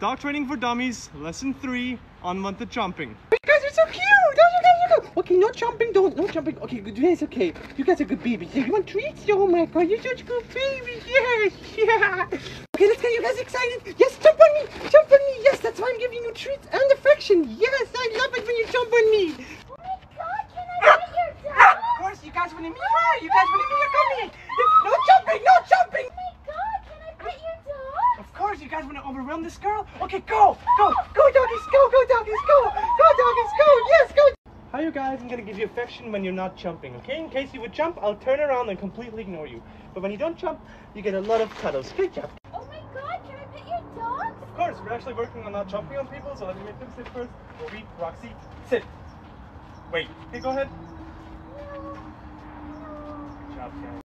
Dog Training for Dummies, Lesson 3, unwanted jumping. You guys are so cute! Oh, you guys are cute! Okay, no jumping, don't, no jumping. Okay, good, guys, okay. You guys are good babies. Yeah, you want treats? Oh my god, you're such good babies. Yes, yeah. Okay, let's get you guys excited. Yes, jump on me, jump on me. Yes, that's why I'm giving you treats and affection. Yes, I love it when you jump on me. Oh my god, can I pet your dog? Of course, you guys want to meet her. You guys want to meet her. Come here. No jumping, no jumping. Oh my god, can I pet your dog? Of course, you guys want to overwhelm this girl? Okay, go, go, go, doggies, go, go, doggies, go, go, doggies, go, yes, go. Hi you guys, I'm gonna give you affection when you're not jumping, okay? In case you would jump, I'll turn around and completely ignore you. But when you don't jump, you get a lot of cuddles. Good job. Oh my god, can I pet your dog? Of course, we're actually working on not jumping on people, so let me make them sit first. Roby, Roxy, sit. Wait, okay, go ahead. No. No. Good job, Karen.